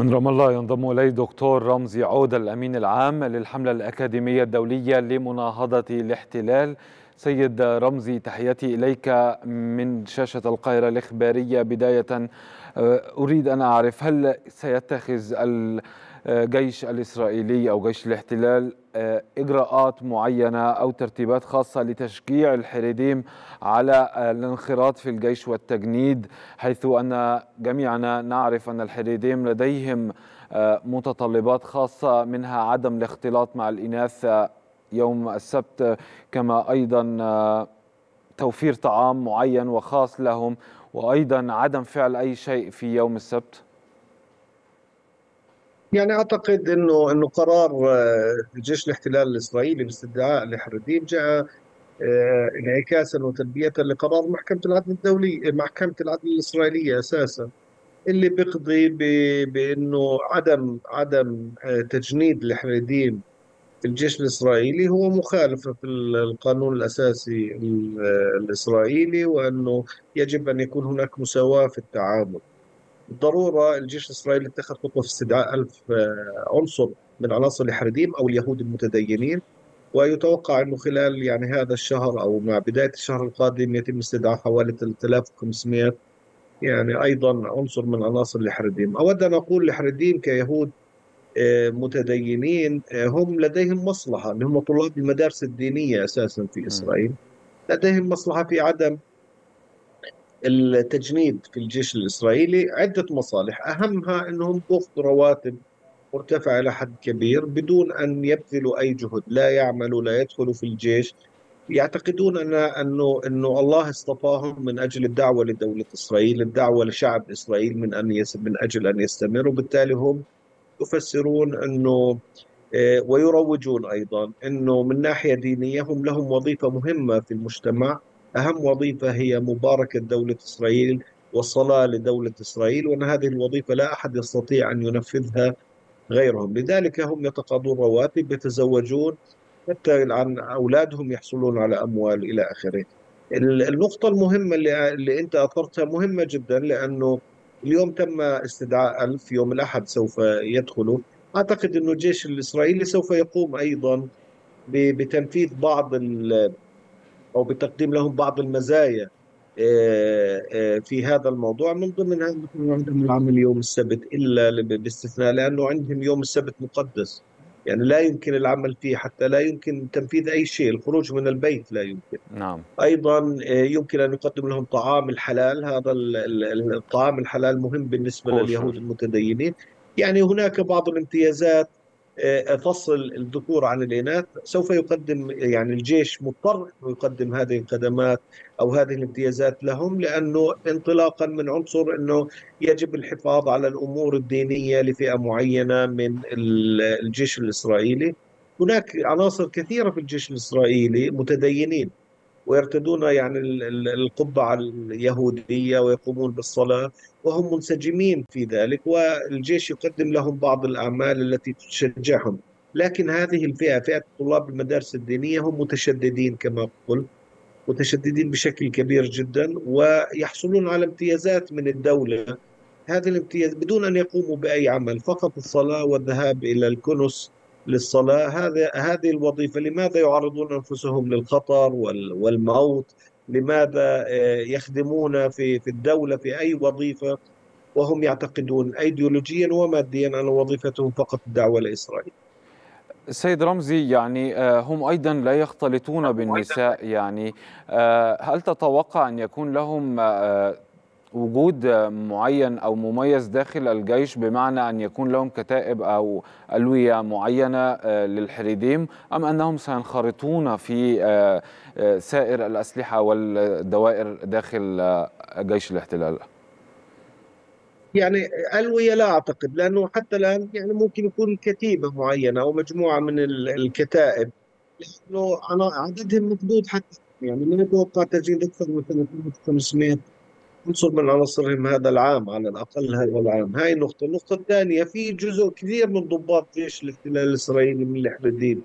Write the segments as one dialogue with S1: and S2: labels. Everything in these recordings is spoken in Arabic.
S1: من رام الله ينضم إلي دكتور رمزي عودة الأمين العام للحملة الأكاديمية الدولية لمناهضة الاحتلال. سيد رمزي تحياتي إليك من شاشة القاهرة الإخبارية. بداية أريد أن أعرف هل سيتخذ الجيش الإسرائيلي أو جيش الاحتلال إجراءات معينة أو ترتيبات خاصة لتشجيع الحريديم على الانخراط في الجيش والتجنيد حيث أن جميعنا نعرف أن الحريديم لديهم متطلبات خاصة منها عدم الاختلاط مع الإناث يوم السبت كما أيضا توفير طعام معين وخاص لهم وأيضا عدم فعل أي شيء في يوم السبت.
S2: يعني أعتقد إنه إنه قرار جيش الاحتلال الإسرائيلي باستدعاء الحريديم جاء انعكاسا وتلبية لقرار محكمة العدل الدولي محكمة العدل الإسرائيلية أساسا اللي بيقضي بإنه عدم عدم تجنيد الحريديم في الجيش الإسرائيلي هو مخالفة في القانون الأساسي الإسرائيلي وإنه يجب أن يكون هناك مساواة في التعامل. بالضرورة الجيش الإسرائيلي اتخذ خطوة في استدعاء ألف عنصر من عناصر الحريديم أو اليهود المتدينين ويتوقع إنه خلال يعني هذا الشهر أو مع بداية الشهر القادم يتم استدعاء حوالي 3500 يعني أيضا عنصر من عناصر الحريديم أود أن أقول الحريديم كيهود متدينين هم لديهم مصلحة اللي هم طلاب المدارس الدينية أساسا في إسرائيل. لديهم مصلحة في عدم التجنيد في الجيش الإسرائيلي عدة مصالح. أهمها أنهم بياخذوا رواتب مرتفعة إلى حد كبير بدون أن يبذلوا أي جهد. لا يعملوا لا يدخلوا في الجيش. يعتقدون أن أنه أنه الله اصطفاهم من أجل الدعوة لدولة إسرائيل الدعوة لشعب إسرائيل من أن يس من أجل أن يستمر وبالتالي هم يفسرون أنه ويروجون أيضا أنه من ناحية دينية هم لهم وظيفة مهمة في المجتمع. أهم وظيفة هي مباركة دولة إسرائيل والصلاة لدولة إسرائيل وأن هذه الوظيفة لا أحد يستطيع أن ينفذها غيرهم. لذلك هم يتقاضون رواتب يتزوجون حتى عن أولادهم يحصلون على أموال إلى آخره. النقطة المهمة اللي, اللي أنت أثرتها مهمة جدا لأنه اليوم تم استدعاء ألف يوم الأحد سوف يدخلوا أعتقد أنه الجيش الإسرائيلي سوف يقوم أيضا بتنفيذ بعض أو بتقديم لهم بعض المزايا في هذا الموضوع من ضمنها انهم عندهم العمل يوم السبت إلا باستثناء لأنه عندهم يوم السبت مقدس. يعني لا يمكن العمل فيه حتى لا يمكن تنفيذ أي شيء الخروج من البيت لا يمكن.
S1: نعم.
S2: أيضا يمكن أن يقدم لهم طعام الحلال هذا الطعام الحلال مهم بالنسبة
S1: كوشر.
S2: لليهود المتدينين. يعني هناك بعض الامتيازات فصل الذكور عن الإناث. سوف يقدم يعني الجيش مضطر يقدم هذه الخدمات أو هذه الامتيازات لهم لأنه انطلاقا من عنصر أنه يجب الحفاظ على الأمور الدينية لفئة معينة من الجيش الإسرائيلي. هناك عناصر كثيرة في الجيش الإسرائيلي متدينين. ويرتدون يعني القبعة اليهودية ويقومون بالصلاة وهم منسجمين في ذلك والجيش يقدم لهم بعض الأعمال التي تشجعهم. لكن هذه الفئة فئة طلاب المدارس الدينية هم متشددين كما قلت متشددين بشكل كبير جدا ويحصلون على امتيازات من الدولة. هذه الامتياز بدون أن يقوموا بأي عمل فقط الصلاة والذهاب إلى الكنس للصلاة هذا هذه الوظيفة لماذا يعرضون أنفسهم للخطر والموت؟ لماذا يخدمون في في الدولة في أي وظيفة؟ وهم يعتقدون أيديولوجيا وماديا أن وظيفتهم فقط الدعوة لإسرائيل.
S1: سيد رمزي يعني هم أيضا لا يختلطون بالنساء يعني هل تتوقع أن يكون لهم وجود معين أو مميز داخل الجيش بمعنى أن يكون لهم كتائب أو ألوية معينة للحريديم أم أنهم سينخرطون في سائر الأسلحة والدوائر داخل جيش الاحتلال؟
S2: يعني ألوية لا أعتقد لأنه حتى الآن يعني ممكن يكون كتيبة معينة أو مجموعة من الكتائب لأنه عددهم محدود حتى يعني ما نتوقع تجنيد أكثر من 500 عنصر من عناصرهم هذا العام على الأقل هذا العام. هاي النقطة. النقطة الثانية في جزء كثير من ضباط جيش الاحتلال الإسرائيلي من الحريديم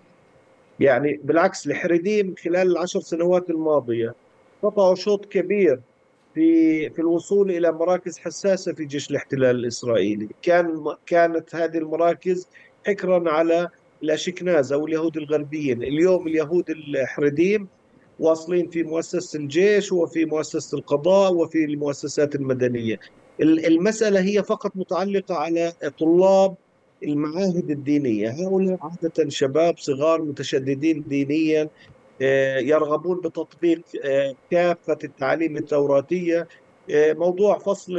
S2: يعني بالعكس الحريديم خلال العشر سنوات الماضية قطعوا شوط كبير في في الوصول إلى مراكز حساسة في جيش الاحتلال الإسرائيلي، كان كانت هذه المراكز حكرا على الأشكناز أو اليهود الغربيين، اليوم اليهود الحرديم واصلين في مؤسسة الجيش وفي مؤسسة القضاء وفي المؤسسات المدنية. المسألة هي فقط متعلقة على طلاب المعاهد الدينية، هؤلاء عادة شباب صغار متشددين دينيا آه، يرغبون بتطبيق آه، كافة التعاليم التوراتية. آه، موضوع فصل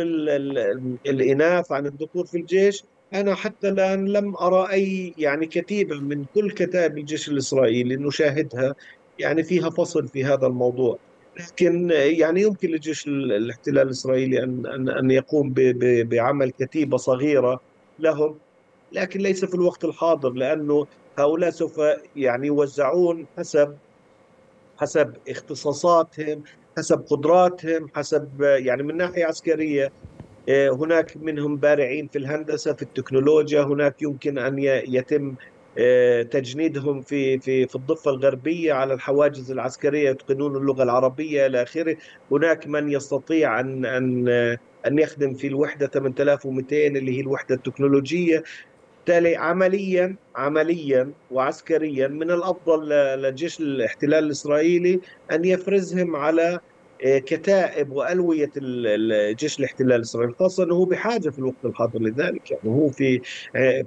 S2: الإناث عن الذكور في الجيش. أنا حتى الآن لم أرى أي يعني كتيبة من كل كتائب الجيش الإسرائيلي نشاهدها. يعني فيها فصل في هذا الموضوع. لكن يعني يمكن للجيش الاحتلال الإسرائيلي أن أن أن يقوم بعمل كتيبة صغيرة لهم لكن ليس في الوقت الحاضر لأنه هؤلاء سوف يعني يوزعون حسب حسب اختصاصاتهم حسب قدراتهم حسب يعني من ناحية عسكرية آه، هناك منهم بارعين في الهندسة في التكنولوجيا هناك يمكن أن يتم تجنيدهم في في في الضفة الغربية على الحواجز العسكرية يتقنون اللغة العربية إلى آخره. هناك من يستطيع أن أن أن يخدم في الوحدة 8200 اللي هي الوحدة التكنولوجية. بالتالي عمليا عمليا وعسكريا من الأفضل لجيش الاحتلال الإسرائيلي أن يفرزهم على آه، كتائب وألوية الجيش الاحتلال الاسرائيلي خاصة إنه هو بحاجة في الوقت الحاضر لذلك. يعني هو في آه،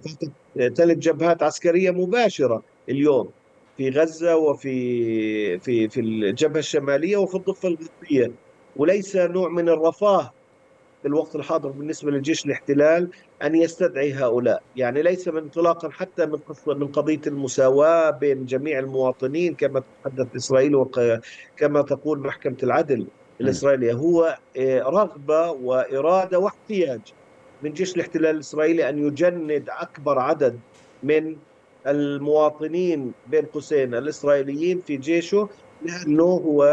S2: ثلاث جبهات عسكرية مباشرة اليوم في غزة وفي في في الجبهة الشمالية وفي الضفة الغربية وليس نوع من الرفاه في الوقت الحاضر بالنسبة للجيش الاحتلال أن يستدعي هؤلاء. يعني ليس من انطلاقا حتى من من قضية المساواة بين جميع المواطنين كما تحدث إسرائيل وكما تقول محكمة العدل الإسرائيلية. هو آه، رغبة وإرادة واحتياج من جيش الاحتلال الإسرائيلي أن يجند أكبر عدد من المواطنين بين قوسين الإسرائيليين في جيشه لأنه هو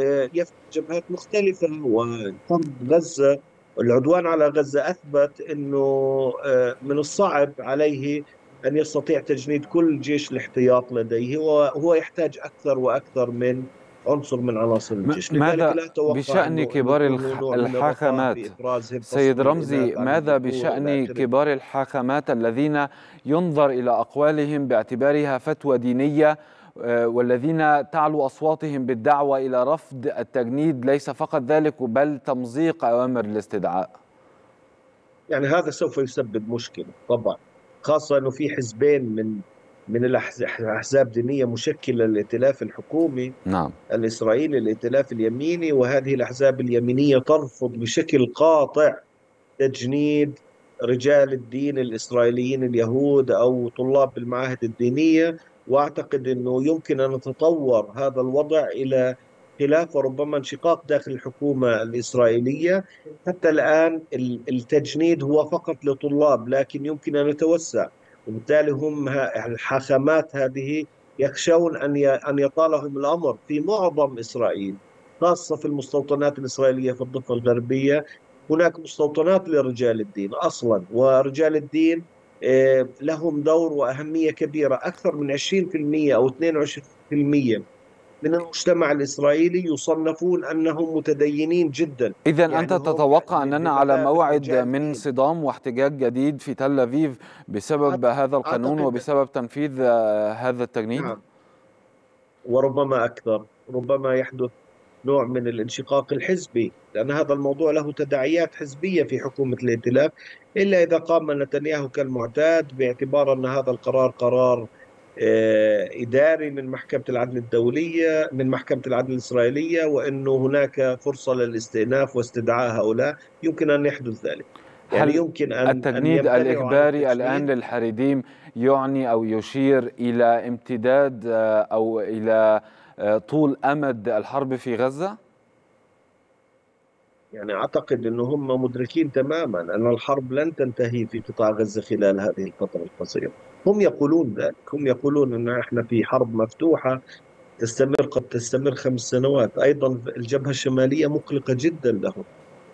S2: آه، يفتح جبهات مختلفة وقرب غزة العدوان على غزة أثبت أنه آه، من الصعب عليه أن يستطيع تجنيد كل جيش الاحتياط لديه وهو يحتاج أكثر وأكثر من عنصر من عناصر الجيش.
S1: ماذا بشأن كبار الحاخامات؟ سيد رمزي ماذا بشأن كبار الحاخامات الذين ينظر إلى أقوالهم باعتبارها فتوى دينية والذين تعلو أصواتهم بالدعوة إلى رفض التجنيد ليس فقط ذلك بل تمزيق أوامر الاستدعاء
S2: يعني هذا سوف يسبب مشكلة طبعا خاصة أنه في حزبين من من الأحزاب دينية مشكلة للائتلاف الحكومي
S1: نعم.
S2: الإسرائيلي الائتلاف اليميني وهذه الأحزاب اليمينية ترفض بشكل قاطع تجنيد رجال الدين الإسرائيليين اليهود أو طلاب المعاهد الدينية واعتقد إنه يمكن أن يتطور هذا الوضع إلى خلاف وربما انشقاق داخل الحكومة الإسرائيلية. حتى الآن التجنيد هو فقط لطلاب لكن يمكن أن يتوسع وبالتالي هم الحاخامات هذه يخشون أن أن يطالهم الأمر في معظم إسرائيل خاصة في المستوطنات الإسرائيلية في الضفة الغربية. هناك مستوطنات لرجال الدين أصلا ورجال الدين لهم دور وأهمية كبيرة أكثر من 20% أو 22% من المجتمع الإسرائيلي يصنفون أنهم متدينين جدا
S1: إذا يعني أنت تتوقع أننا على موعد من صدام واحتجاج جديد في تل أبيب بسبب هذا القانون وبسبب تنفيذ آه، هذا التجنيد؟ نعم.
S2: وربما أكثر ربما يحدث نوع من الانشقاق الحزبي لأن هذا الموضوع له تداعيات حزبية في حكومة الائتلاف إلا إذا قام نتنياهو كالمعتاد باعتبار أن هذا القرار قرار آه، إداري من محكمة العدل الدولية من محكمة العدل الإسرائيلية وأنه هناك فرصة للاستئناف واستدعاء هؤلاء يمكن أن يحدث ذلك.
S1: يعني هل يمكن أن التجنيد أن الإجباري الآن للحريديم يعني أو يشير إلى امتداد آه، أو إلى طول أمد الحرب في غزة؟
S2: يعني أعتقد إنه هم مدركين تماما أن الحرب لن تنتهي في قطاع غزة خلال هذه الفترة القصيرة، هم يقولون ذلك، هم يقولون ان إحنا في حرب مفتوحة تستمر قد تستمر خمس سنوات، أيضا الجبهة الشمالية مقلقة جدا لهم.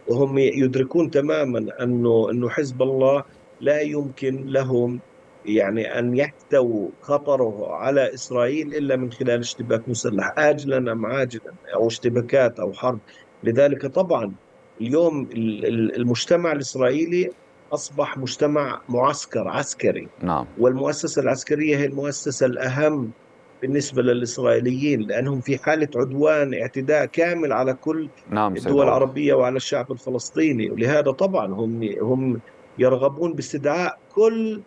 S2: وهم يدركون تماما أنه إنه حزب الله لا يمكن لهم يعني أن يحتووا خطره على إسرائيل إلا من خلال اشتباك مسلح آجلا أم عاجلا أو اشتباكات أو حرب. لذلك طبعا اليوم المجتمع الإسرائيلي أصبح مجتمع معسكر عسكري.
S1: نعم.
S2: والمؤسسة العسكرية هي المؤسسة الأهم بالنسبة للإسرائيليين لأنهم في حالة عدوان اعتداء كامل على كل
S1: نعم
S2: الدول العربية وعلى الشعب الفلسطيني. ولهذا طبعا هم هم يرغبون باستدعاء كل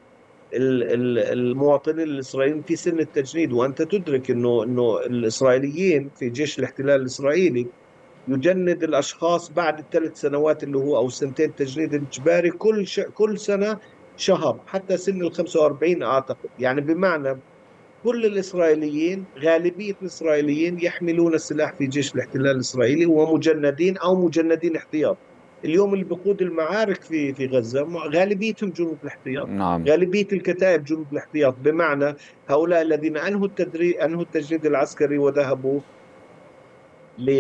S2: المواطنين الإسرائيليين في سن التجنيد وأنت تدرك إنه إنه الإسرائيليين في جيش الاحتلال الإسرائيلي يجند الأشخاص بعد الثلاث سنوات اللي هو أو سنتين تجنيد إجباري كل ش... كل سنة شهر حتى سن ال 45 أعتقد. يعني بمعنى كل الإسرائيليين غالبية الإسرائيليين يحملون السلاح في جيش الاحتلال الإسرائيلي ومجندين أو مجندين احتياط. اليوم اللي بقود المعارك في في غزة غالبيتهم جنود الاحتياط.
S1: نعم.
S2: غالبية الكتائب جنود الاحتياط. بمعنى هؤلاء الذين أنهوا التدريب أنهوا التجنيد العسكري وذهبوا ل...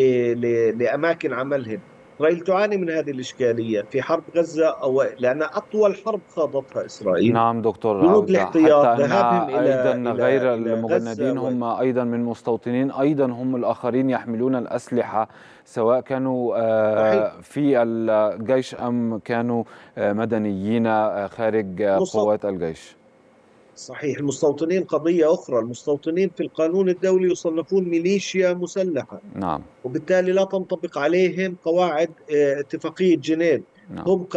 S2: ل... لأماكن عملهم. إسرائيل تعاني من هذه الإشكالية في حرب غزة أو لأنها أطول حرب خاضتها إسرائيل.
S1: نعم دكتور
S2: جنود الاحتياط ذهابهم
S1: إلى
S2: أيضا
S1: غير المجندين هم و... أيضا من مستوطنين أيضا هم الآخرين يحملون الأسلحة سواء كانوا في الجيش أم كانوا مدنيين خارج قوات الجيش.
S2: صحيح. المستوطنين قضية أخرى المستوطنين في القانون الدولي يصنفون ميليشيا مسلحة.
S1: نعم.
S2: وبالتالي لا تنطبق عليهم قواعد اتفاقية جنيف. نعم. هم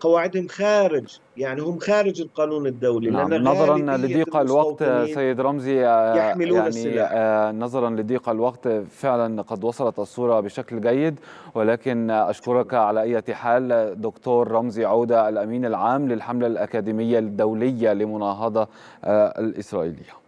S2: قواعدهم خارج يعني هم خارج القانون الدولي
S1: نعم.
S2: لأن
S1: نظرا لضيق الوقت سيد رمزي
S2: يحملون
S1: يعني
S2: السلاح.
S1: نظرا لضيق الوقت فعلا قد وصلت الصورة بشكل جيد ولكن أشكرك على أي حال دكتور رمزي عودة الأمين العام للحملة الأكاديمية الدولية لمناهضة الإسرائيلية